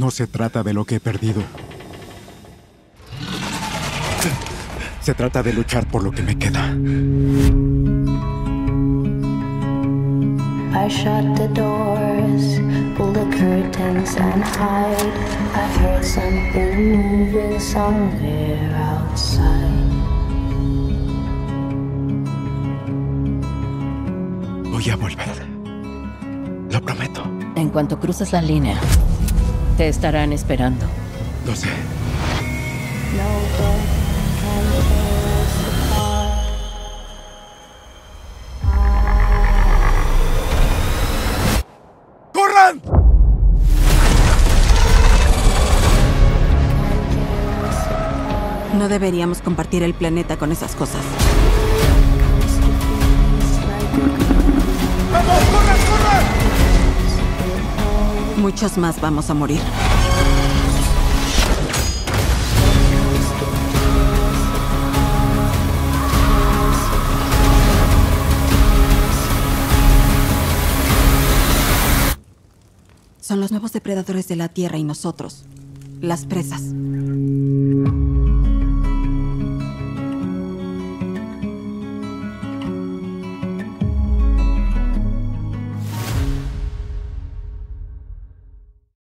No se trata de lo que he perdido. Se trata de luchar por lo que me queda. I shut the doors, pull the curtains and hide. I heard something moving somewhere outside. Voy a volver. Lo prometo. En cuanto cruces la línea, te estarán esperando. Lo sé. ¡Corran! No deberíamos compartir el planeta con esas cosas. Muchos más vamos a morir. Son los nuevos depredadores de la Tierra y nosotros, las presas.